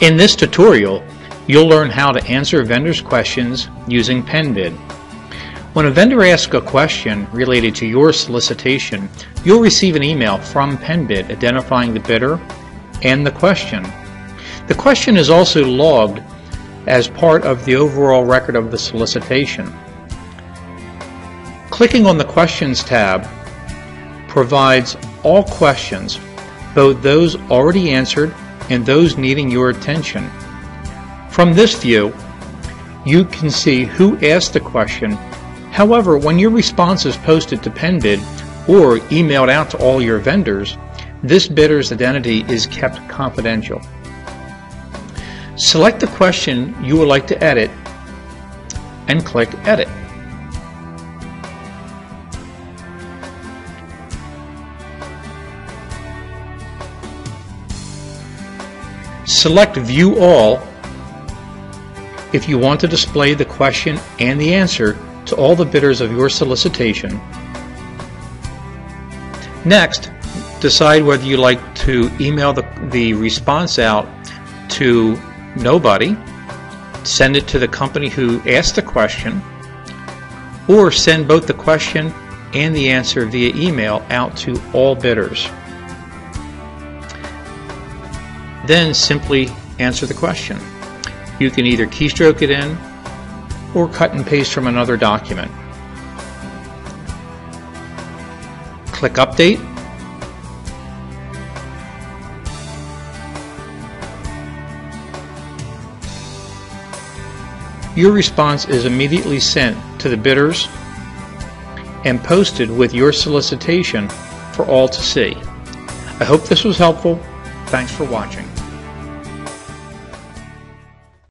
In this tutorial, you'll learn how to answer vendors' questions using PennBid. When a vendor asks a question related to your solicitation, you'll receive an email from PennBid identifying the bidder and the question. The question is also logged as part of the overall record of the solicitation. Clicking on the Questions tab provides all questions, both those already answered and those needing your attention. From this view, you can see who asked the question. However, when your response is posted to PennBid or emailed out to all your vendors, this bidder's identity is kept confidential. Select the question you would like to edit and click Edit. Select View All if you want to display the question and the answer to all the bidders of your solicitation. Next, decide whether you like to email the, the response out to nobody, send it to the company who asked the question, or send both the question and the answer via email out to all bidders. Then simply answer the question. You can either keystroke it in or cut and paste from another document. Click Update. Your response is immediately sent to the bidders and posted with your solicitation for all to see. I hope this was helpful. Thanks for watching.